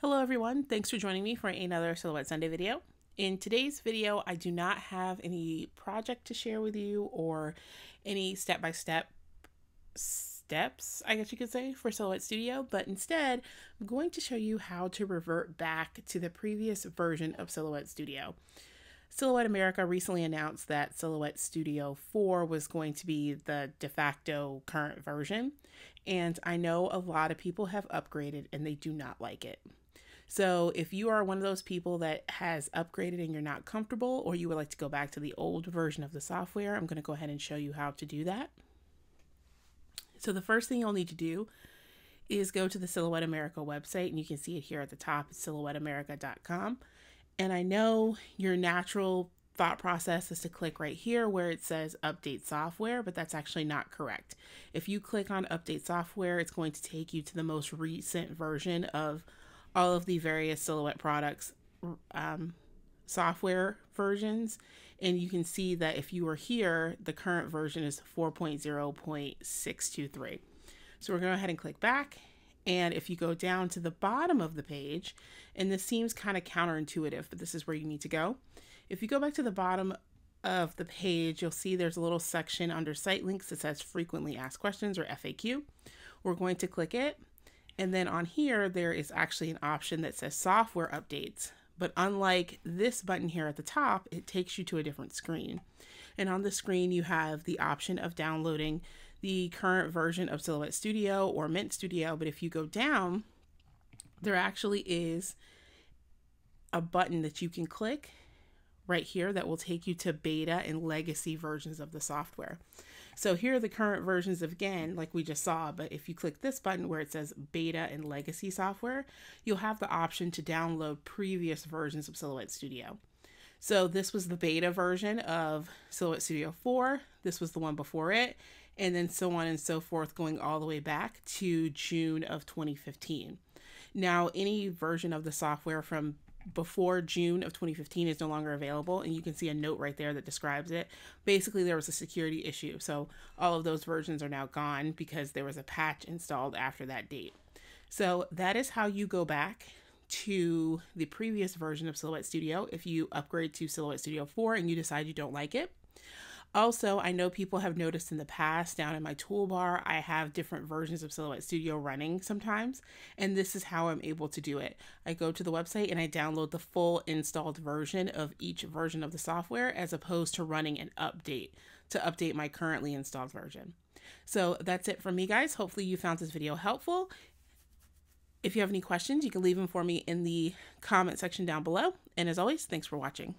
Hello everyone, thanks for joining me for another Silhouette Sunday video. In today's video, I do not have any project to share with you or any step-by-step -step steps, I guess you could say, for Silhouette Studio, but instead, I'm going to show you how to revert back to the previous version of Silhouette Studio. Silhouette America recently announced that Silhouette Studio 4 was going to be the de facto current version, and I know a lot of people have upgraded and they do not like it. So if you are one of those people that has upgraded and you're not comfortable, or you would like to go back to the old version of the software, I'm going to go ahead and show you how to do that. So the first thing you'll need to do is go to the Silhouette America website, and you can see it here at the top, silhouetteamerica.com. And I know your natural thought process is to click right here where it says update software, but that's actually not correct. If you click on update software, it's going to take you to the most recent version of all of the various Silhouette products um, software versions. And you can see that if you are here, the current version is 4.0.623. So we're going to go ahead and click back. And if you go down to the bottom of the page, and this seems kind of counterintuitive, but this is where you need to go. If you go back to the bottom of the page, you'll see there's a little section under site links that says frequently asked questions or FAQ. We're going to click it and then on here, there is actually an option that says software updates. But unlike this button here at the top, it takes you to a different screen. And on the screen, you have the option of downloading the current version of Silhouette Studio or Mint Studio. But if you go down, there actually is a button that you can click right here that will take you to beta and legacy versions of the software. So here are the current versions of again, like we just saw, but if you click this button where it says beta and legacy software, you'll have the option to download previous versions of Silhouette Studio. So this was the beta version of Silhouette Studio 4. This was the one before it, and then so on and so forth, going all the way back to June of 2015. Now, any version of the software from before June of 2015 is no longer available. And you can see a note right there that describes it. Basically, there was a security issue. So all of those versions are now gone because there was a patch installed after that date. So that is how you go back to the previous version of Silhouette Studio if you upgrade to Silhouette Studio 4 and you decide you don't like it. Also, I know people have noticed in the past down in my toolbar, I have different versions of Silhouette Studio running sometimes, and this is how I'm able to do it. I go to the website and I download the full installed version of each version of the software as opposed to running an update to update my currently installed version. So that's it from me, guys. Hopefully, you found this video helpful. If you have any questions, you can leave them for me in the comment section down below. And as always, thanks for watching.